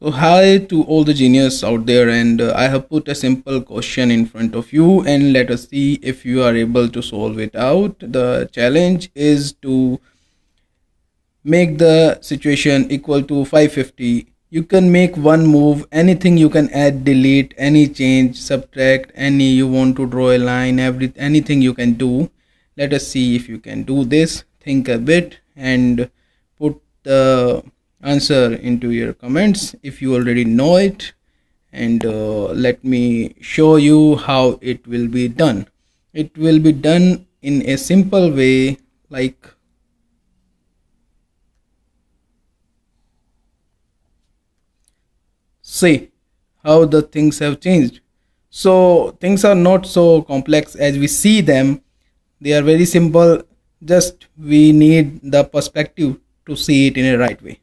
So, hi to all the genius out there, and uh, I have put a simple question in front of you, and let us see if you are able to solve it out. The challenge is to make the situation equal to 550. You can make one move, anything you can add, delete, any change, subtract, any you want to draw a line, every anything you can do. Let us see if you can do this. Think a bit and put the answer into your comments. If you already know it and uh, let me show you how it will be done. It will be done in a simple way like see how the things have changed. So things are not so complex as we see them. They are very simple. Just we need the perspective to see it in a right way